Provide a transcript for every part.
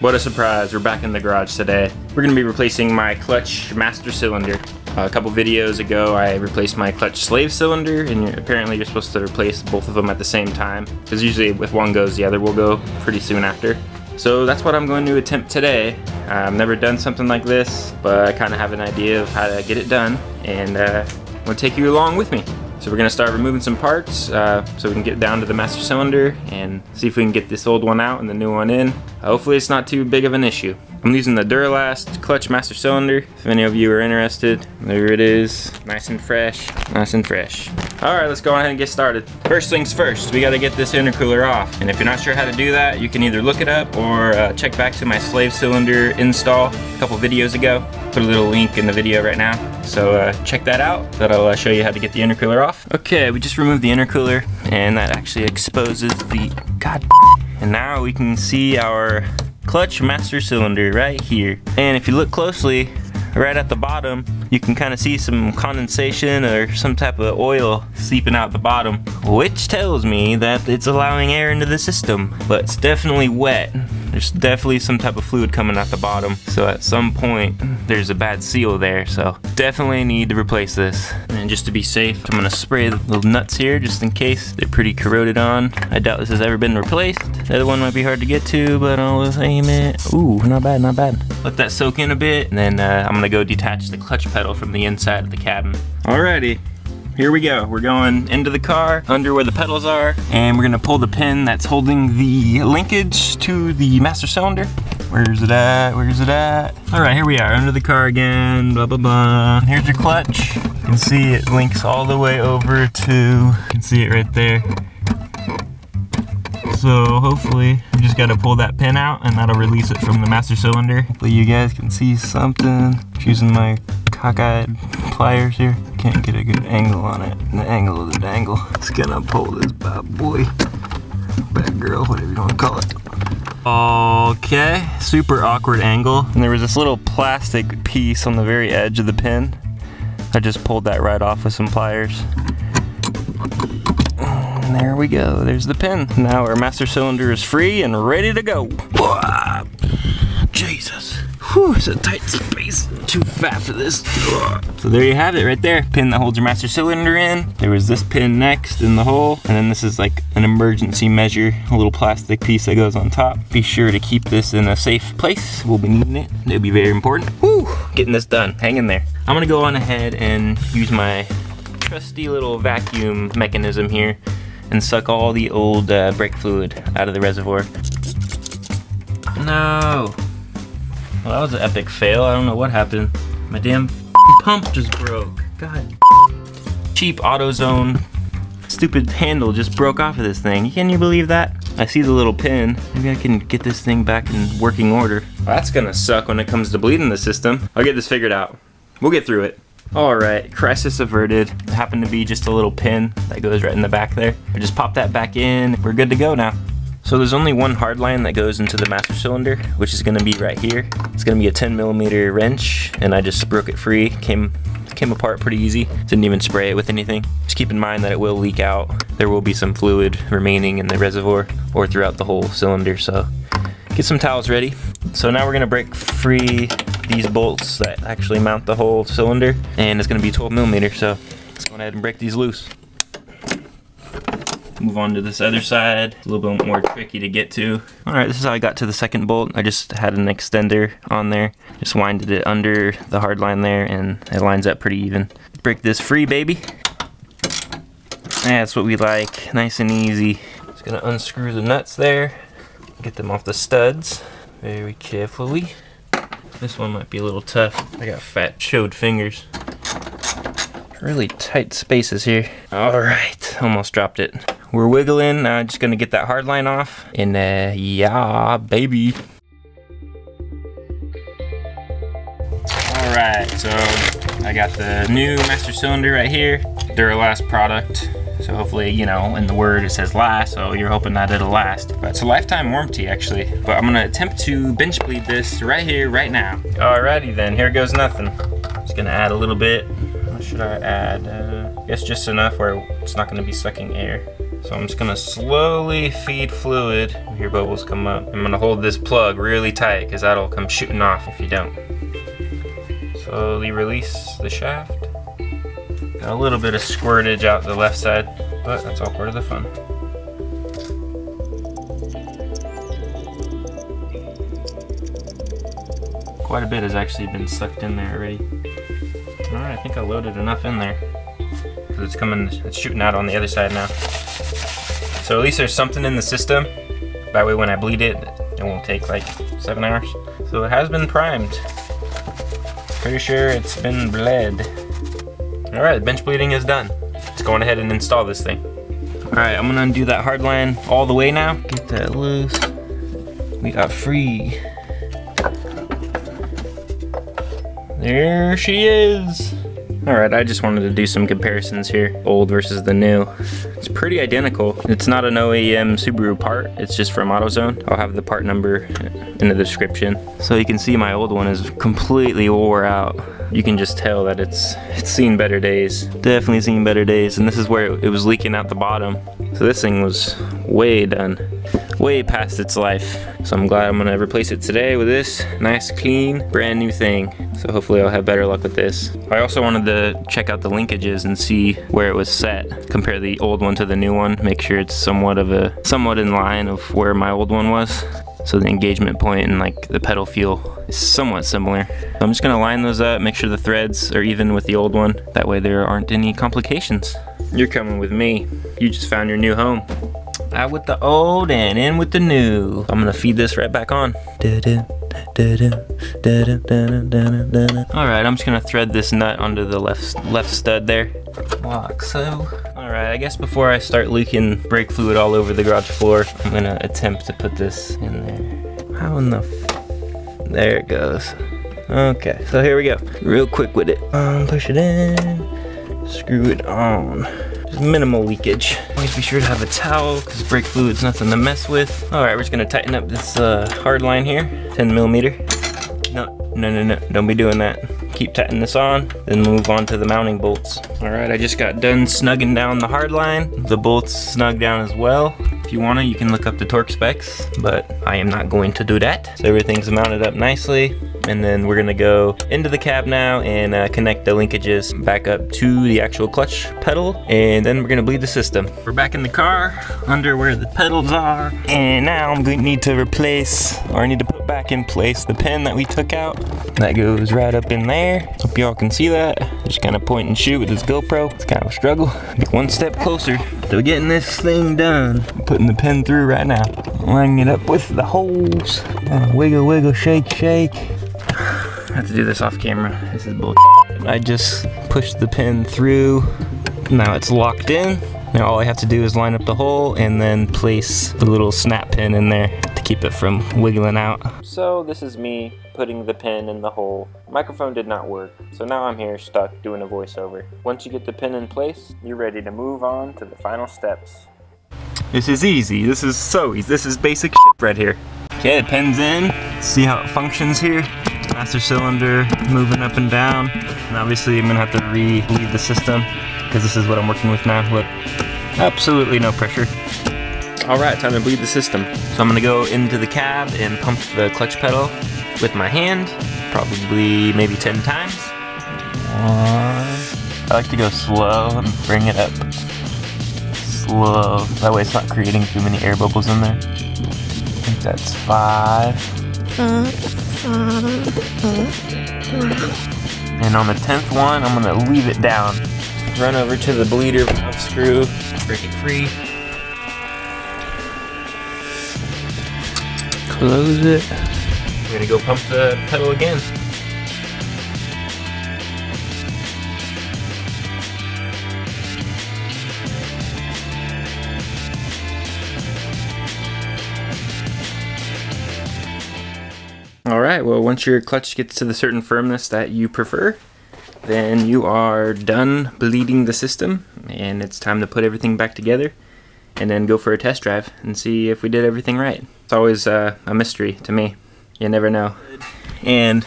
What a surprise, we're back in the garage today. We're gonna be replacing my clutch master cylinder. Uh, a couple videos ago I replaced my clutch slave cylinder and you're, apparently you're supposed to replace both of them at the same time because usually if one goes the other will go pretty soon after. So that's what I'm going to attempt today. I've never done something like this but I kind of have an idea of how to get it done and uh, I'm to take you along with me. So we're gonna start removing some parts uh, so we can get down to the master cylinder and see if we can get this old one out and the new one in. hopefully it's not too big of an issue. I'm using the Duralast clutch master cylinder. If any of you are interested, there it is. Nice and fresh, nice and fresh. All right, let's go ahead and get started. First things first, we gotta get this intercooler off. And if you're not sure how to do that, you can either look it up or uh, check back to my slave cylinder install a couple videos ago. Put a little link in the video right now. So uh, check that out. That'll uh, show you how to get the intercooler off. Okay, we just removed the intercooler and that actually exposes the, god, and now we can see our clutch master cylinder right here. And if you look closely, right at the bottom, you can kind of see some condensation or some type of oil seeping out the bottom, which tells me that it's allowing air into the system, but it's definitely wet. There's definitely some type of fluid coming out the bottom, so at some point, there's a bad seal there, so definitely need to replace this. And just to be safe, I'm gonna spray the little nuts here just in case they're pretty corroded on. I doubt this has ever been replaced. The other one might be hard to get to, but I'll aim it. Ooh, not bad, not bad. Let that soak in a bit, and then uh, I'm gonna go detach the clutch pedal from the inside of the cabin. Alrighty, here we go. We're going into the car, under where the pedals are, and we're gonna pull the pin that's holding the linkage to the master cylinder. Where's it at? Where's it at? All right, here we are, under the car again, blah, blah, blah. Here's your clutch. You can see it links all the way over to, you can see it right there. So hopefully, we just gotta pull that pin out and that'll release it from the master cylinder. Hopefully you guys can see something. Using my cockeyed pliers here. Can't get a good angle on it. The angle of the dangle. It's gonna pull this bad boy. Bad girl, whatever you wanna call it. Okay, super awkward angle. And there was this little plastic piece on the very edge of the pin. I just pulled that right off with some pliers. And there we go, there's the pin. Now our master cylinder is free and ready to go. Whew, it's a tight space. Too fat for this. So there you have it right there. Pin that holds your master cylinder in. There was this pin next in the hole. And then this is like an emergency measure, a little plastic piece that goes on top. Be sure to keep this in a safe place. We'll be needing it. It'll be very important. Whew, getting this done. Hang in there. I'm gonna go on ahead and use my trusty little vacuum mechanism here and suck all the old uh, brake fluid out of the reservoir. No. Well, that was an epic fail. I don't know what happened. My damn pump just broke. God. Cheap AutoZone stupid handle just broke off of this thing. Can you believe that? I see the little pin. Maybe I can get this thing back in working order. Well, that's gonna suck when it comes to bleeding the system. I'll get this figured out. We'll get through it. All right, crisis averted. It happened to be just a little pin that goes right in the back there. I just pop that back in, we're good to go now. So there's only one hard line that goes into the master cylinder, which is gonna be right here. It's gonna be a 10 millimeter wrench, and I just broke it free. Came came apart pretty easy. Didn't even spray it with anything. Just keep in mind that it will leak out. There will be some fluid remaining in the reservoir or throughout the whole cylinder, so get some towels ready. So now we're gonna break free these bolts that actually mount the whole cylinder, and it's gonna be 12 millimeter, so let's go ahead and break these loose. Move on to this other side, it's a little bit more tricky to get to. All right, this is how I got to the second bolt. I just had an extender on there, just winded it under the hard line there, and it lines up pretty even. Break this free, baby. That's what we like, nice and easy. Just gonna unscrew the nuts there, get them off the studs very carefully. This one might be a little tough. I got fat chode fingers. Really tight spaces here. All right, almost dropped it. We're wiggling, now just gonna get that hard line off. And uh, yeah, baby. All right, so I got the new master cylinder right here. Duralast product. So hopefully, you know, in the word it says last, so you're hoping that it'll last. But it's a lifetime warranty actually. But I'm gonna attempt to bench bleed this right here, right now. Alrighty then, here goes nothing. Just gonna add a little bit. I add? Uh, I guess just enough where it's not gonna be sucking air. So I'm just gonna slowly feed fluid. You hear bubbles come up. I'm gonna hold this plug really tight because that'll come shooting off if you don't. Slowly release the shaft. Got a little bit of squirtage out the left side, but that's all part of the fun. Quite a bit has actually been sucked in there already. Alright, I think I loaded enough in there. Because it's coming, it's shooting out on the other side now. So at least there's something in the system. That way when I bleed it, it won't take like seven hours. So it has been primed. Pretty sure it's been bled. Alright, bench bleeding is done. Let's go on ahead and install this thing. Alright, I'm gonna undo that hard line all the way now. Get that loose. We got free. There she is. Alright, I just wanted to do some comparisons here. Old versus the new. It's pretty identical. It's not an OEM Subaru part, it's just from AutoZone. I'll have the part number in the description. So you can see my old one is completely wore out. You can just tell that it's it's seen better days. Definitely seen better days. And this is where it, it was leaking out the bottom. So this thing was way done way past its life. So I'm glad I'm gonna replace it today with this nice, clean, brand new thing. So hopefully I'll have better luck with this. I also wanted to check out the linkages and see where it was set. Compare the old one to the new one. Make sure it's somewhat of a, somewhat in line of where my old one was. So the engagement point and like the pedal feel is somewhat similar. I'm just gonna line those up, make sure the threads are even with the old one. That way there aren't any complications. You're coming with me. You just found your new home. Out with the old and in with the new. I'm gonna feed this right back on. Alright, I'm just gonna thread this nut onto the left left stud there. Like so. Alright, I guess before I start leaking brake fluid all over the garage floor, I'm gonna attempt to put this in there. How in the There it goes. Okay, so here we go. Real quick with it. Um, push it in, screw it on. Just minimal leakage. Always be sure to have a towel because brake fluid's nothing to mess with. All right, we're just gonna tighten up this uh, hard line here, 10 millimeter. No, no, no, no, don't be doing that. Keep tightening this on, then move on to the mounting bolts. All right, I just got done snugging down the hard line. The bolts snug down as well. If you wanna, you can look up the torque specs, but I am not going to do that. So everything's mounted up nicely and then we're gonna go into the cab now and uh, connect the linkages back up to the actual clutch pedal and then we're gonna bleed the system. We're back in the car under where the pedals are and now I'm going to need to replace or I need to put back in place the pin that we took out. That goes right up in there. Hope y'all can see that. Just kind of point and shoot with this GoPro. It's kind of a struggle. one step closer to getting this thing done. putting the pin through right now. Lining it up with the holes. wiggle, wiggle, shake, shake. I have to do this off camera. This is bullshit. I just pushed the pin through. Now it's locked in. Now all I have to do is line up the hole and then place the little snap pin in there to keep it from wiggling out. So this is me putting the pin in the hole. Microphone did not work, so now I'm here stuck doing a voiceover. Once you get the pin in place, you're ready to move on to the final steps. This is easy. This is so easy. This is basic shit right here. Okay, the pin's in. See how it functions here master cylinder moving up and down. And obviously I'm gonna have to re-bleed the system because this is what I'm working with now. Look, absolutely no pressure. All right, time to bleed the system. So I'm gonna go into the cab and pump the clutch pedal with my hand, probably maybe 10 times. One. I like to go slow and bring it up slow. That way it's not creating too many air bubbles in there. I think that's five. And on the 10th one, I'm gonna leave it down. Run over to the bleeder valve screw, break it free. Close it. I'm gonna go pump the pedal again. Alright, well once your clutch gets to the certain firmness that you prefer, then you are done bleeding the system and it's time to put everything back together and then go for a test drive and see if we did everything right. It's always uh, a mystery to me. You never know. And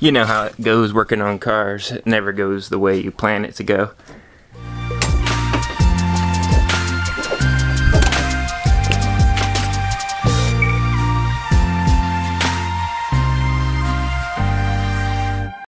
you know how it goes working on cars. It never goes the way you plan it to go.